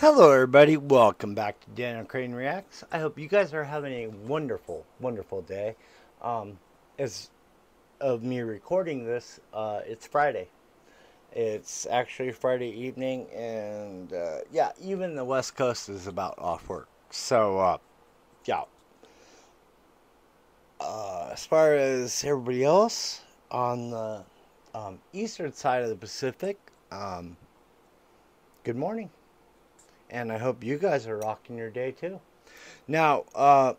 Hello, everybody. Welcome back to Daniel Crane Reacts. I hope you guys are having a wonderful, wonderful day. Um, as of me recording this, uh, it's Friday. It's actually Friday evening, and uh, yeah, even the West Coast is about off work. So, uh, yeah. Uh, as far as everybody else on the um, eastern side of the Pacific, um, good morning and I hope you guys are rocking your day too. Now, uh,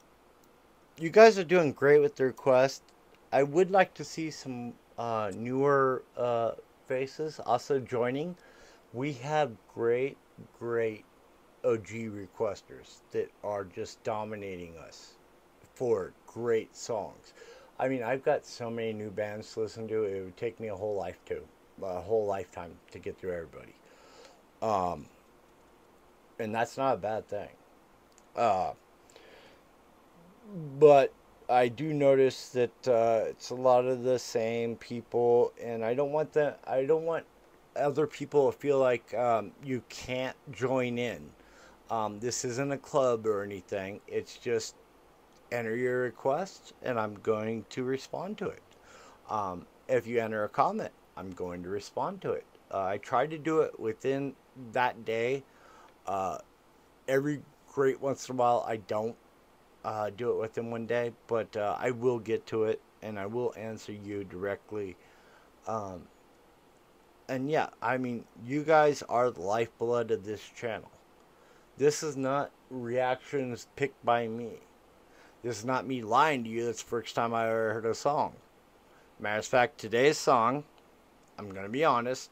you guys are doing great with the request. I would like to see some uh, newer uh, faces also joining. We have great, great OG requesters that are just dominating us for great songs. I mean, I've got so many new bands to listen to. It would take me a whole life to, a whole lifetime to get through everybody. Um, and that's not a bad thing. Uh, but I do notice that uh, it's a lot of the same people, and I don't want the I don't want other people to feel like um, you can't join in. Um, this isn't a club or anything. It's just enter your request, and I'm going to respond to it. Um, if you enter a comment, I'm going to respond to it. Uh, I try to do it within that day. Uh, every great once in a while, I don't uh, do it within one day, but uh, I will get to it and I will answer you directly. Um, and yeah, I mean, you guys are the lifeblood of this channel. This is not reactions picked by me. This is not me lying to you. That's the first time I ever heard a song. Matter of fact, today's song, I'm going to be honest,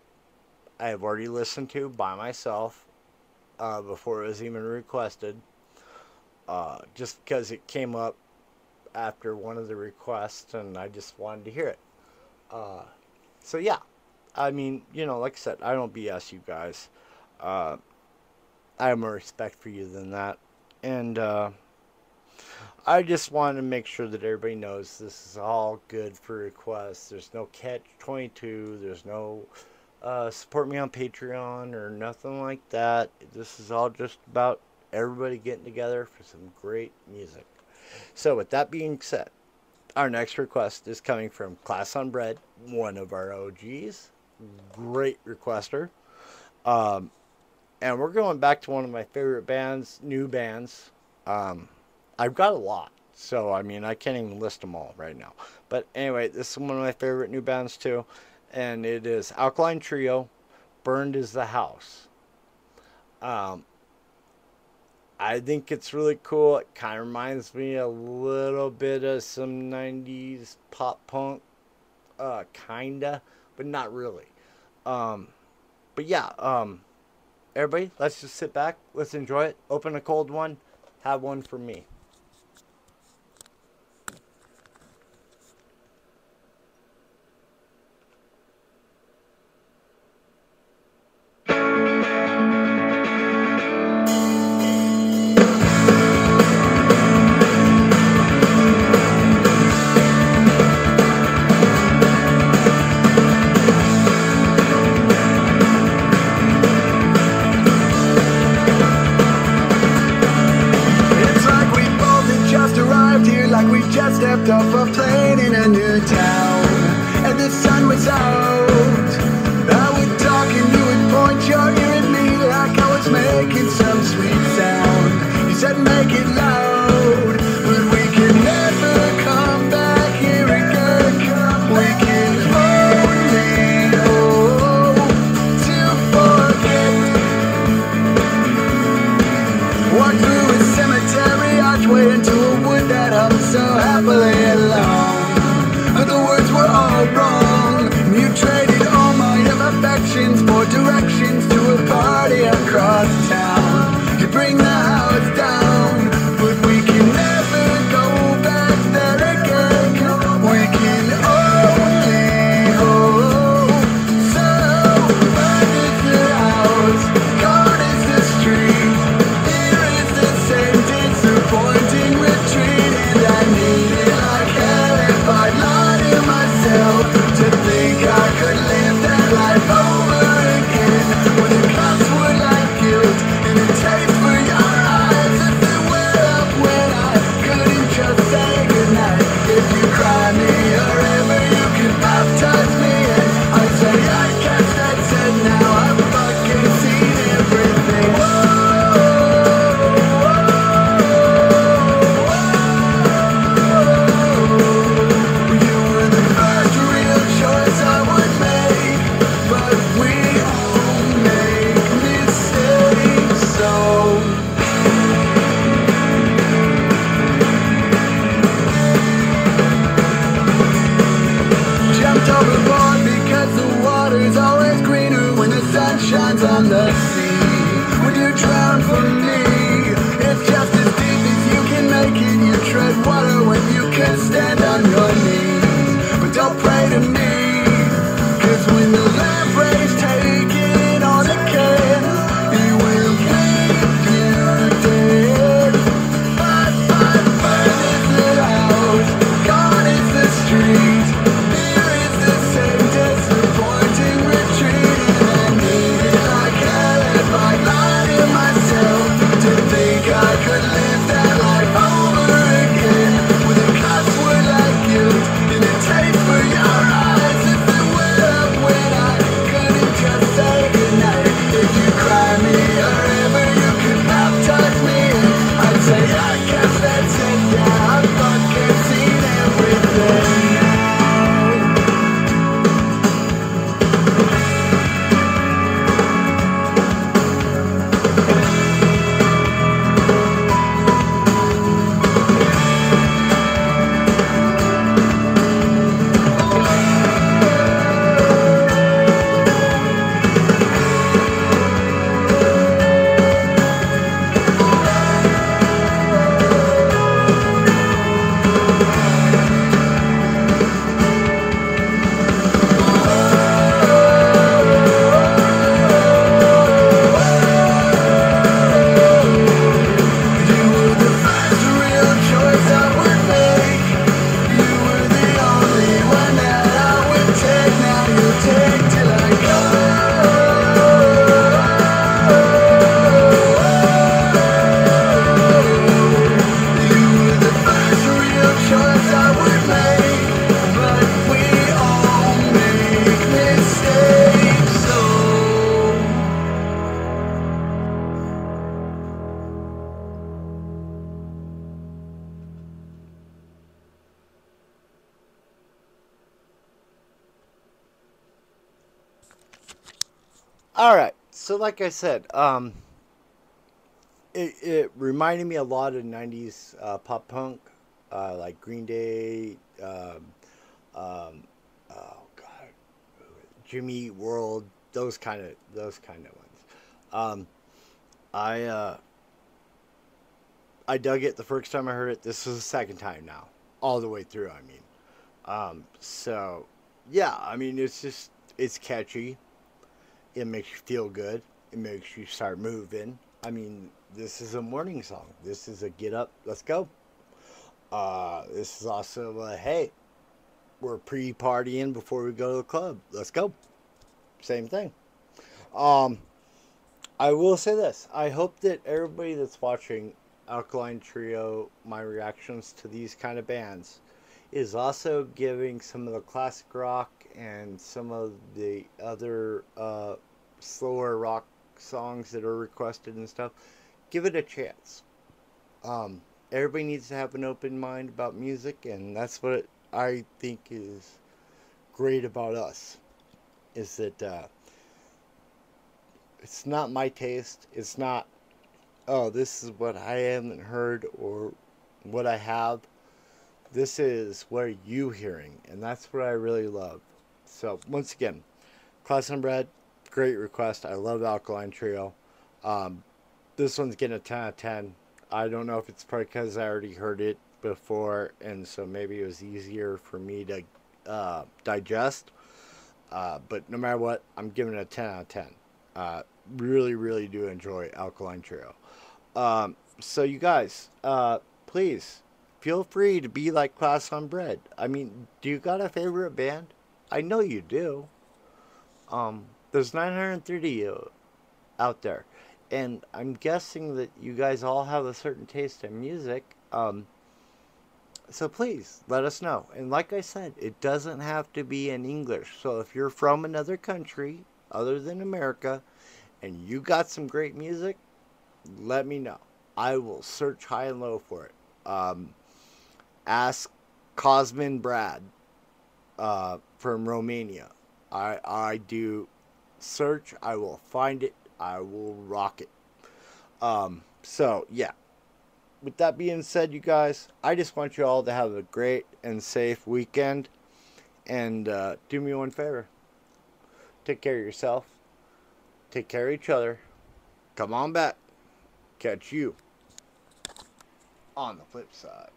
I have already listened to by myself uh, before it was even requested. Uh, just because it came up after one of the requests and I just wanted to hear it. Uh, so yeah, I mean, you know, like I said, I don't BS you guys. Uh, I have more respect for you than that. And uh, I just wanted to make sure that everybody knows this is all good for requests. There's no catch 22. There's no uh, support me on Patreon or nothing like that. This is all just about everybody getting together for some great music. So, with that being said, our next request is coming from Class on Bread, one of our OGs. Great requester. Um, and we're going back to one of my favorite bands, new bands. Um, I've got a lot. So, I mean, I can't even list them all right now. But anyway, this is one of my favorite new bands, too and it is Alkaline Trio, Burned is the House. Um, I think it's really cool. It kind of reminds me a little bit of some 90s pop punk, uh, kinda, but not really. Um, but yeah, um, everybody, let's just sit back, let's enjoy it. Open a cold one, have one for me. All right. So, like I said, um, it, it reminded me a lot of '90s uh, pop punk, uh, like Green Day, um, um, oh god, Jimmy World, those kind of those kind of ones. Um, I uh, I dug it the first time I heard it. This is the second time now, all the way through. I mean, um, so yeah, I mean it's just it's catchy it makes you feel good. It makes you start moving. I mean, this is a morning song. This is a get up, let's go. Uh, this is also a hey, we're pre partying before we go to the club. Let's go. Same thing. Um, I will say this. I hope that everybody that's watching Alkaline Trio, my reactions to these kind of bands, is also giving some of the classic rock and some of the other uh, slower rock songs that are requested and stuff. Give it a chance. Um, everybody needs to have an open mind about music, and that's what I think is great about us. Is that uh, it's not my taste. It's not, oh, this is what I haven't heard or what I have. This is what are you hearing, and that's what I really love. So once again, Class on Bread, great request. I love Alkaline Trio. Um, this one's getting a 10 out of 10. I don't know if it's probably because I already heard it before, and so maybe it was easier for me to uh, digest. Uh, but no matter what, I'm giving it a 10 out of 10. Uh, really, really do enjoy Alkaline Trio. Um, so, you guys, uh, please feel free to be like Class on Bread. I mean, do you got a favorite band? I know you do. Um, there's 930 you out there, and I'm guessing that you guys all have a certain taste in music. Um, so please let us know. And like I said, it doesn't have to be in English. So if you're from another country other than America, and you got some great music, let me know. I will search high and low for it. Um, ask Cosmin Brad uh, from Romania. I I do search. I will find it. I will rock it. Um, so yeah. With that being said, you guys, I just want you all to have a great and safe weekend. And uh, do me one favor. Take care of yourself. Take care of each other. Come on back. Catch you on the flip side.